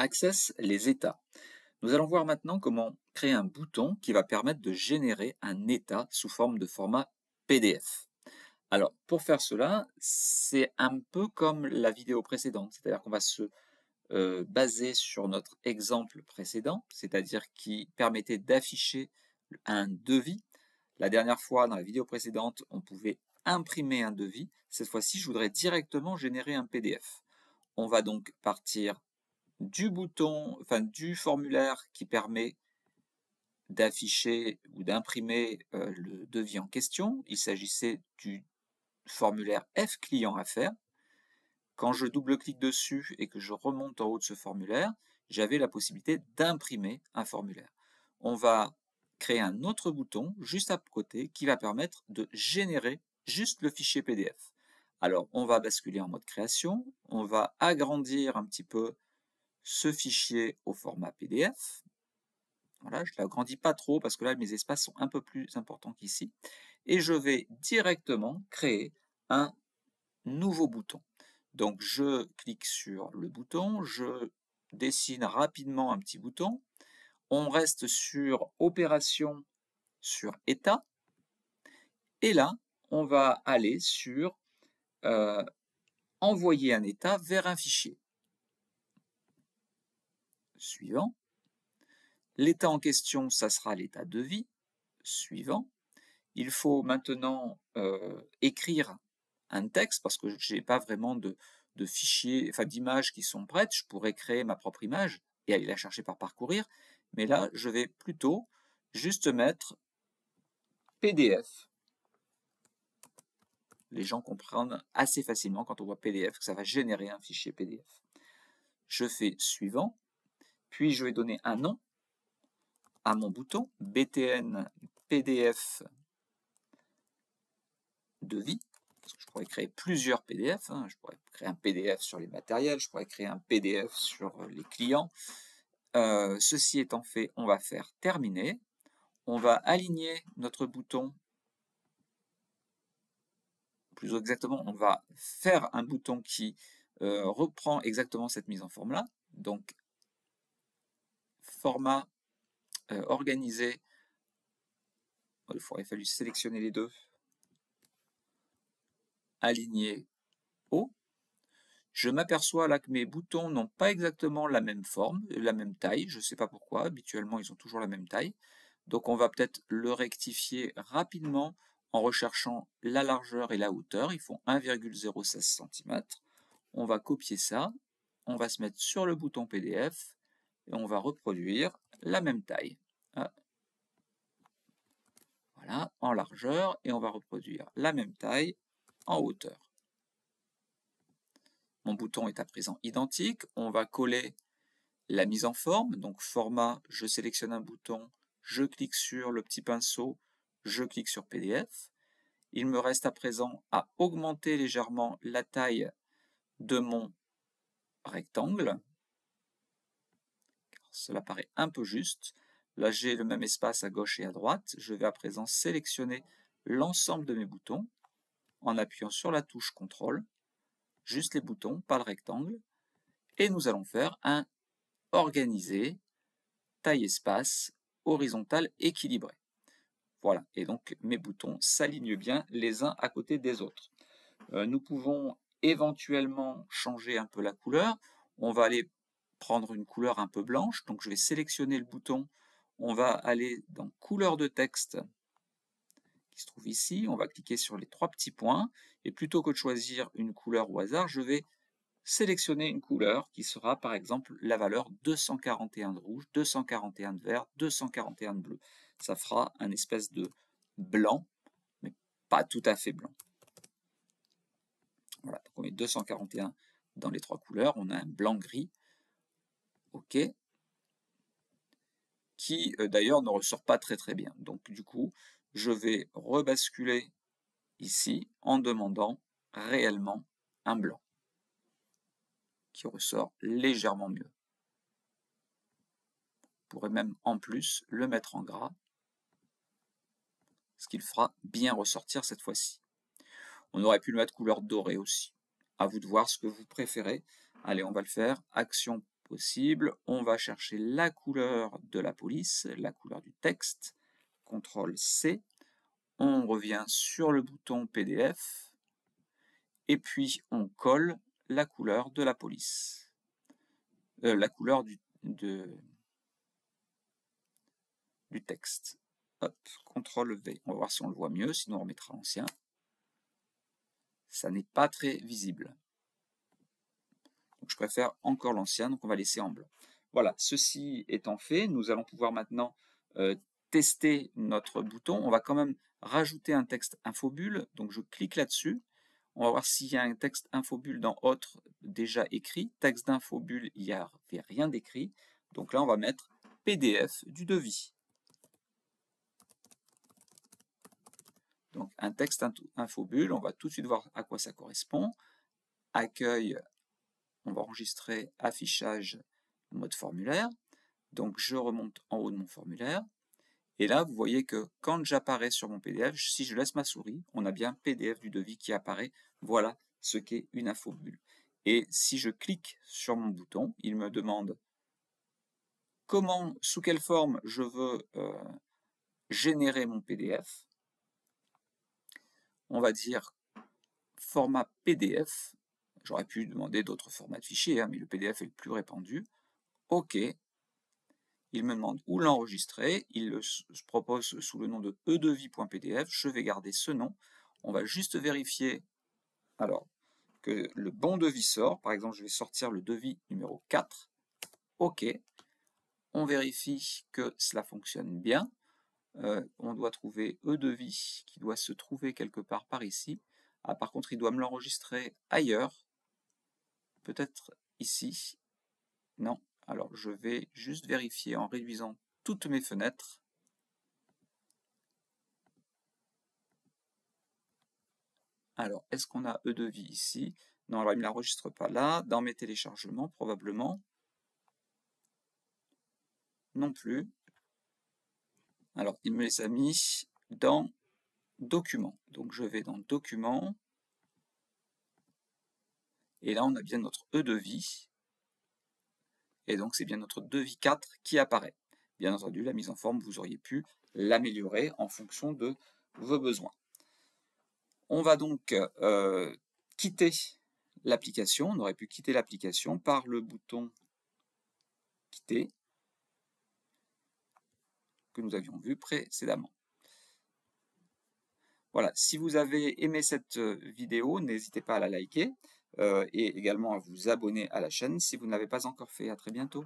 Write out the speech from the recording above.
Access les états. Nous allons voir maintenant comment créer un bouton qui va permettre de générer un état sous forme de format PDF. Alors, pour faire cela, c'est un peu comme la vidéo précédente, c'est-à-dire qu'on va se euh, baser sur notre exemple précédent, c'est-à-dire qui permettait d'afficher un devis. La dernière fois, dans la vidéo précédente, on pouvait imprimer un devis. Cette fois-ci, je voudrais directement générer un PDF. On va donc partir du bouton, enfin du formulaire qui permet d'afficher ou d'imprimer euh, le devis en question. Il s'agissait du formulaire F client à faire. Quand je double-clique dessus et que je remonte en haut de ce formulaire, j'avais la possibilité d'imprimer un formulaire. On va créer un autre bouton juste à côté qui va permettre de générer juste le fichier PDF. Alors, on va basculer en mode création, on va agrandir un petit peu ce fichier au format PDF. Voilà, je ne l'agrandis pas trop parce que là, mes espaces sont un peu plus importants qu'ici. Et je vais directement créer un nouveau bouton. Donc, je clique sur le bouton, je dessine rapidement un petit bouton. On reste sur Opération, sur État. Et là, on va aller sur euh, Envoyer un état vers un fichier suivant. L'état en question, ça sera l'état de vie, suivant. Il faut maintenant euh, écrire un texte parce que je n'ai pas vraiment de, de fichiers, enfin d'images qui sont prêtes. Je pourrais créer ma propre image et aller la chercher par parcourir. Mais là, je vais plutôt juste mettre PDF. Les gens comprennent assez facilement quand on voit PDF que ça va générer un fichier PDF. Je fais suivant. Puis je vais donner un nom à mon bouton, BTN PDF de vie. Je pourrais créer plusieurs PDF. Hein. Je pourrais créer un PDF sur les matériels, je pourrais créer un PDF sur les clients. Euh, ceci étant fait, on va faire terminer. On va aligner notre bouton. Plus exactement, on va faire un bouton qui euh, reprend exactement cette mise en forme-là. Donc, format euh, organisé. Il aurait fallu sélectionner les deux. Aligner haut. Je m'aperçois là que mes boutons n'ont pas exactement la même forme, la même taille. Je ne sais pas pourquoi. Habituellement, ils ont toujours la même taille. Donc, on va peut-être le rectifier rapidement en recherchant la largeur et la hauteur. Ils font 1,016 cm. On va copier ça. On va se mettre sur le bouton PDF et on va reproduire la même taille. Ah. Voilà, en largeur, et on va reproduire la même taille en hauteur. Mon bouton est à présent identique. On va coller la mise en forme, donc format, je sélectionne un bouton, je clique sur le petit pinceau, je clique sur PDF. Il me reste à présent à augmenter légèrement la taille de mon rectangle. Cela paraît un peu juste. Là, j'ai le même espace à gauche et à droite. Je vais à présent sélectionner l'ensemble de mes boutons en appuyant sur la touche CTRL. Juste les boutons, pas le rectangle. Et nous allons faire un organiser, taille espace, horizontal équilibré. Voilà, et donc mes boutons s'alignent bien les uns à côté des autres. Euh, nous pouvons éventuellement changer un peu la couleur. On va aller prendre une couleur un peu blanche. Donc je vais sélectionner le bouton. On va aller dans couleur de texte qui se trouve ici. On va cliquer sur les trois petits points. Et plutôt que de choisir une couleur au hasard, je vais sélectionner une couleur qui sera par exemple la valeur 241 de rouge, 241 de vert, 241 de bleu. Ça fera un espèce de blanc, mais pas tout à fait blanc. Voilà, donc on met 241 dans les trois couleurs, on a un blanc-gris. OK, qui euh, d'ailleurs ne ressort pas très très bien. Donc du coup, je vais rebasculer ici en demandant réellement un blanc qui ressort légèrement mieux. On pourrait même en plus le mettre en gras, ce qu'il fera bien ressortir cette fois-ci. On aurait pu le mettre couleur dorée aussi. À vous de voir ce que vous préférez. Allez, on va le faire. Action possible. On va chercher la couleur de la police, la couleur du texte. CTRL C. On revient sur le bouton PDF. Et puis on colle la couleur de la police. Euh, la couleur du, texte. CTRL V. On va voir si on le voit mieux, sinon on remettra l'ancien. Ça n'est pas très visible. Je préfère encore l'ancien, donc on va laisser en blanc. Voilà, ceci étant fait, nous allons pouvoir maintenant euh, tester notre bouton. On va quand même rajouter un texte infobule, donc je clique là-dessus. On va voir s'il y a un texte infobule dans Autre déjà écrit. Texte d'infobule, il n'y avait rien d'écrit. Donc là, on va mettre PDF du devis. Donc un texte infobule, on va tout de suite voir à quoi ça correspond. Accueil, on va enregistrer affichage mode formulaire. Donc je remonte en haut de mon formulaire. Et là, vous voyez que quand j'apparais sur mon PDF, si je laisse ma souris, on a bien PDF du devis qui apparaît. Voilà ce qu'est une infobule. Et si je clique sur mon bouton, il me demande comment, sous quelle forme je veux euh, générer mon PDF on va dire format PDF. J'aurais pu demander d'autres formats de fichiers, hein, mais le PDF est le plus répandu. OK. Il me demande où l'enregistrer. Il le propose sous le nom de edevis.pdf. Je vais garder ce nom. On va juste vérifier alors que le bon devis sort. Par exemple, je vais sortir le devis numéro 4. OK. On vérifie que cela fonctionne bien. Euh, on doit trouver E de vie qui doit se trouver quelque part par ici. Ah, par contre, il doit me l'enregistrer ailleurs. Peut-être ici. Non. Alors, je vais juste vérifier en réduisant toutes mes fenêtres. Alors, est-ce qu'on a E de vie ici? Non, alors il ne l'enregistre pas là. Dans mes téléchargements, probablement. Non plus. Alors, il me les a mis dans Documents. Donc, je vais dans Documents. Et là, on a bien notre E devis. Et donc, c'est bien notre devis 4 qui apparaît. Bien entendu, la mise en forme, vous auriez pu l'améliorer en fonction de vos besoins. On va donc euh, quitter l'application. On aurait pu quitter l'application par le bouton quitter nous avions vu précédemment. Voilà, si vous avez aimé cette euh, vidéo, n'hésitez pas à la liker et également à vous abonner à la chaîne si vous ne l'avez pas encore fait. À très bientôt.